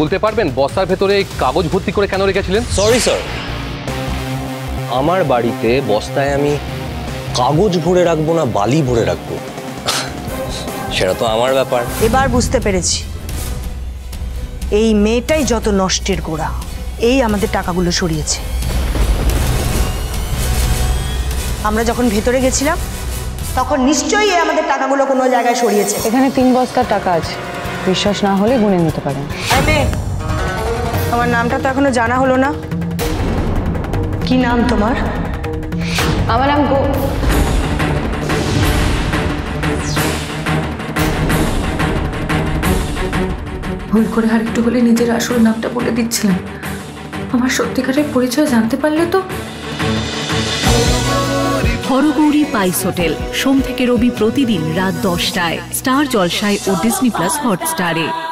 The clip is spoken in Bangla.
বলতে পারবেন বস্তার ভেতরে কাগজ ভর্তি করে কেন রেখেছিলেন? সরি স্যার আমার বাড়িতে বস্তায় আমি কাগজ ভরে রাখব না বালি ভরে রাখব? সেটা তো আমার ব্যাপার। এবার বুঝতে পেরেছি। এই মেয়েটাই যত নষ্টের গোড়া এই আমাদের টাকাগুলো সরিয়েছে। আমরা যখন ভেতরে গেছিলাম তখন নিশ্চয়ই আমাদের টাকাগুলো কোনো জায়গায় সরিয়েছে। এখানে তিন বস্তার টাকা আছে। বিশ্বাস না হলে গুনে নিতে পারেন। আমার নামটা তো এখনও জানা হলো না। কি নাম তোমার? আমার নাম গো ভুল করে আর একটু হলে নিজের আসল নামটা বলে দিচ্ছিলাম। আমার সত্যিকারের পরিচয় জানতে পারলে তো? হরগৌরী পাইস হোটেল। সোম থেকে রবি প্রতিদিন রাত দশটায়। স্টার জলসায় ও ডিসনি প্লাস হটস্টারে।